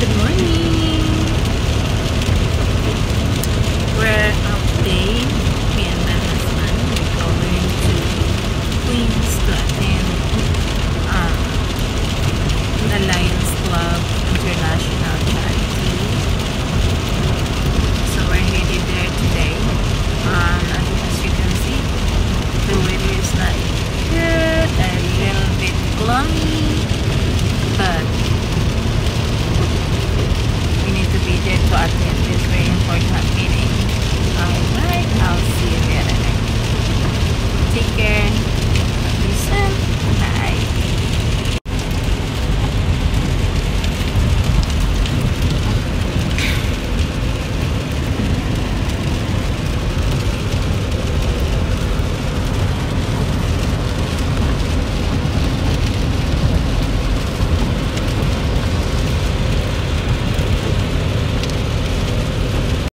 good morning.